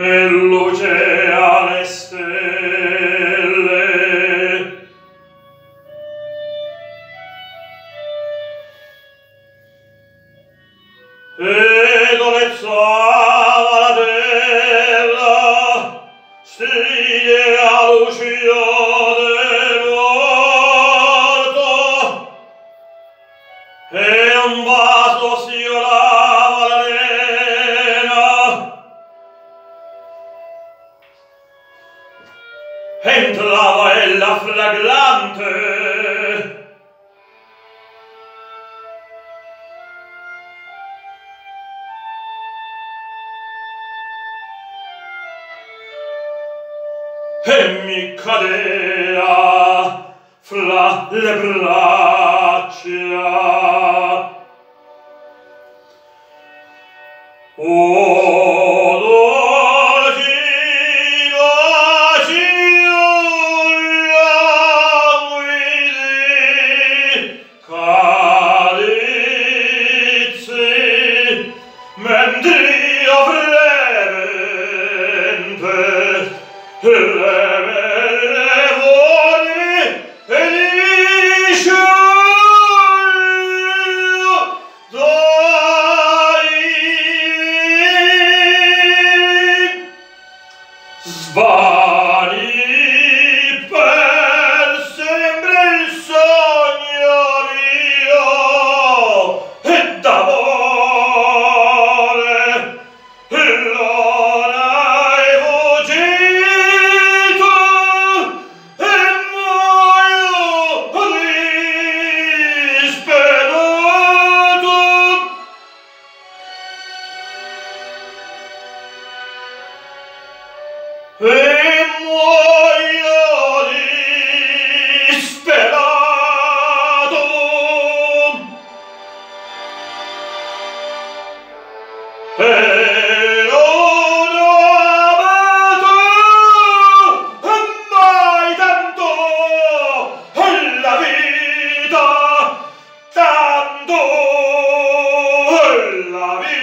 e luce alle stelle. E dolezzava la bella, strideva lucido, entrava ella flagrante e mi cadea fra le braccia. Oh e muoio disperato e non ho amato tanto la vita tanto la vita.